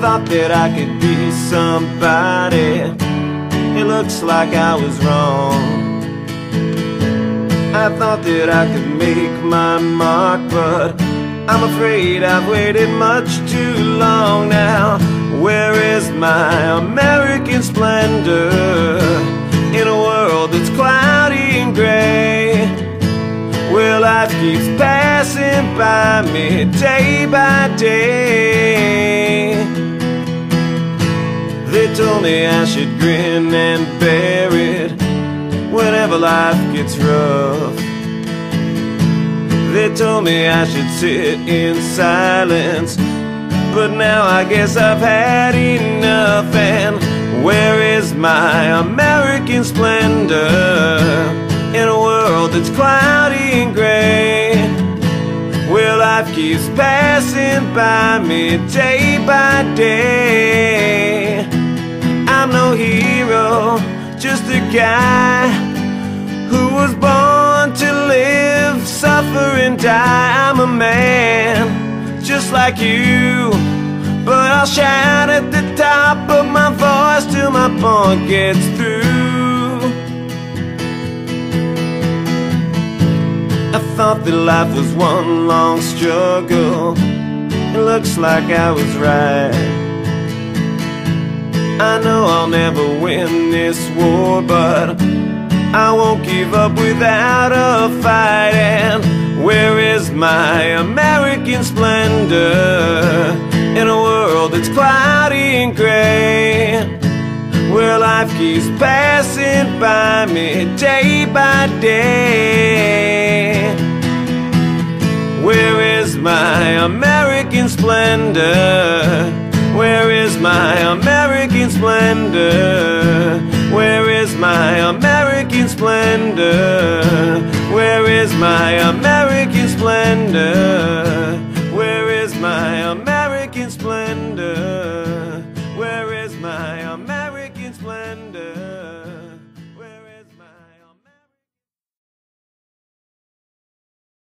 thought that I could be somebody. It looks like I was wrong. I thought that I could make my mark But I'm afraid I've waited much too long now. Where is my American splendor In a world that's cloudy and gray? Where life keeps passing by me day by day Me I should grin and bear it Whenever life gets rough. They told me I should sit in silence But now I guess I've had enough. And where is my American splendor In a world that's cloudy and gray? Where life keeps passing by me day by day hero, just a guy Who was born to live, suffer and die. I'm a man, just like you But I'll shout at the top of my voice Till my point gets through. I thought that life was one long struggle. It looks like I was right I know I'll never win this war But I won't give up without a fight. And where is my American splendor In a world that's cloudy and gray? Where life keeps passing by me day by day. Where is my American splendor? Where is my American Splendor? Where is my American splendor?